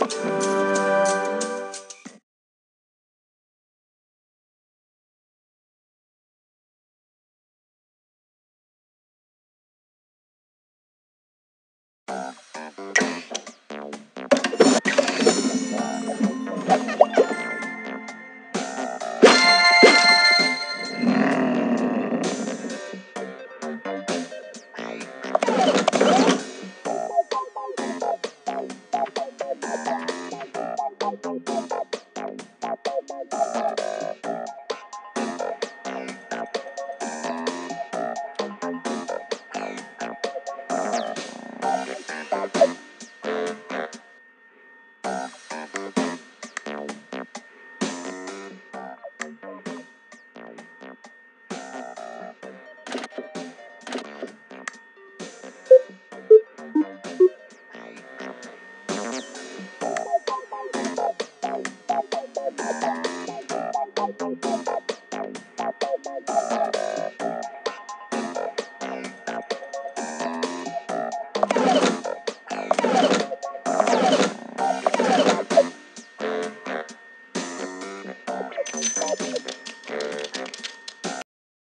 Thank Boom, boom, boom.